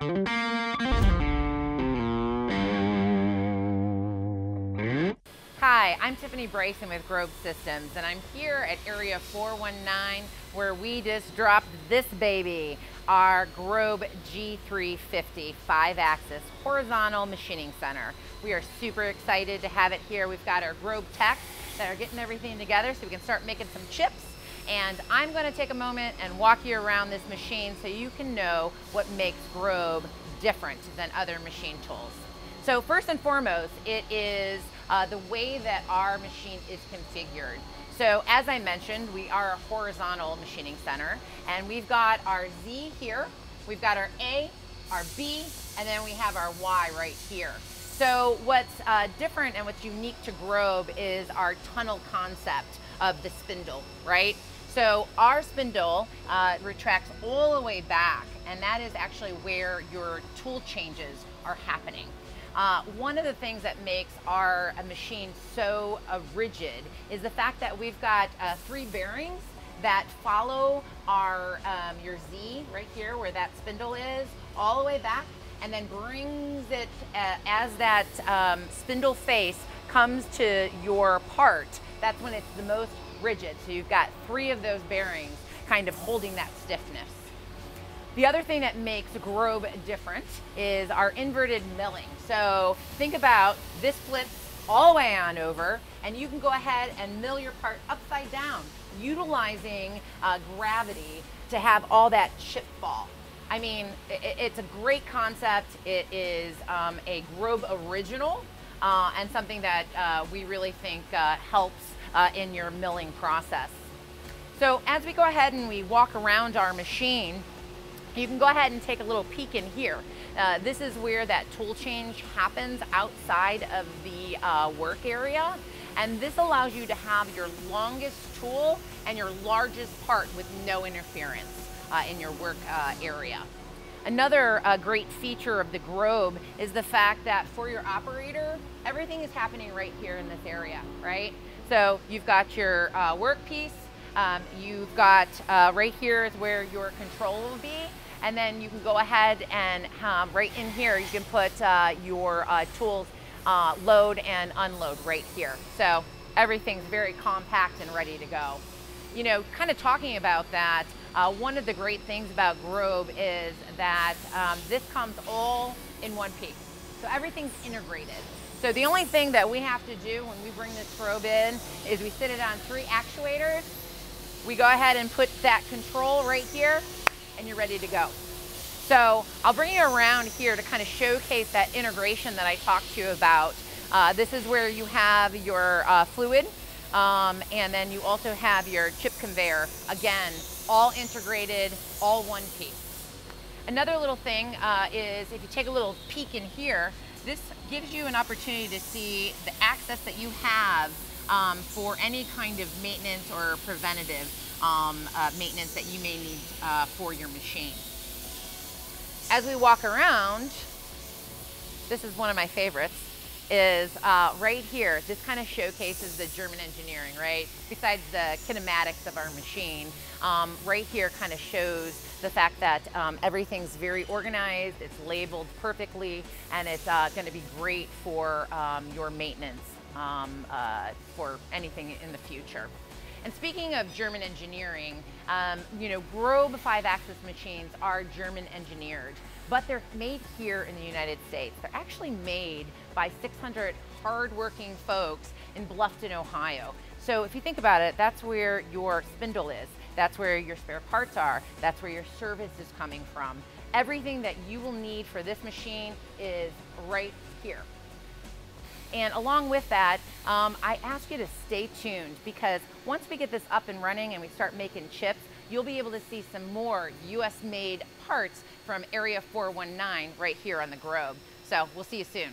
Hi, I'm Tiffany Bryson with GROB Systems, and I'm here at Area 419 where we just dropped this baby, our GROB G350 five-axis horizontal machining center. We are super excited to have it here. We've got our GROB techs that are getting everything together so we can start making some chips. And I'm gonna take a moment and walk you around this machine so you can know what makes GROB different than other machine tools. So first and foremost, it is uh, the way that our machine is configured. So as I mentioned, we are a horizontal machining center, and we've got our Z here, we've got our A, our B, and then we have our Y right here. So what's uh, different and what's unique to GROB is our tunnel concept of the spindle, right? So our spindle uh, retracts all the way back, and that is actually where your tool changes are happening. Uh, one of the things that makes our uh, machine so uh, rigid is the fact that we've got uh, three bearings that follow our um, your Z right here where that spindle is all the way back and then brings it uh, as that um, spindle face comes to your part that's when it's the most rigid so you've got three of those bearings kind of holding that stiffness the other thing that makes GROB different is our inverted milling. So think about this flips all the way on over and you can go ahead and mill your part upside down, utilizing uh, gravity to have all that chip fall. I mean, it, it's a great concept. It is um, a GROB original uh, and something that uh, we really think uh, helps uh, in your milling process. So as we go ahead and we walk around our machine, you can go ahead and take a little peek in here. Uh, this is where that tool change happens outside of the uh, work area. And this allows you to have your longest tool and your largest part with no interference uh, in your work uh, area. Another uh, great feature of the GROB is the fact that for your operator, everything is happening right here in this area, right? So you've got your uh, workpiece, um, you've got right here is where your control will be, and then you can go ahead and um, right in here, you can put uh, your uh, tools uh, load and unload right here. So everything's very compact and ready to go. You know, kind of talking about that, uh, one of the great things about GROB is that um, this comes all in one piece. So everything's integrated. So the only thing that we have to do when we bring this GROB in is we sit it on three actuators. We go ahead and put that control right here and you're ready to go. So I'll bring you around here to kind of showcase that integration that I talked to you about. Uh, this is where you have your uh, fluid um, and then you also have your chip conveyor. Again, all integrated, all one piece. Another little thing uh, is if you take a little peek in here, this gives you an opportunity to see the access that you have um, for any kind of maintenance or preventative um, uh, maintenance that you may need uh, for your machine. As we walk around, this is one of my favorites, is uh, right here. This kind of showcases the German engineering, right? Besides the kinematics of our machine, um, right here kind of shows the fact that um, everything's very organized, it's labeled perfectly, and it's uh, going to be great for um, your maintenance um, uh, for anything in the future. And speaking of German engineering, um, you know, GROB five-axis machines are German engineered, but they're made here in the United States. They're actually made by 600 hardworking folks in Bluffton, Ohio. So if you think about it, that's where your spindle is. That's where your spare parts are. That's where your service is coming from. Everything that you will need for this machine is right here. And along with that, um, I ask you to stay tuned because once we get this up and running and we start making chips, you'll be able to see some more US made parts from Area 419 right here on the GROB. So we'll see you soon.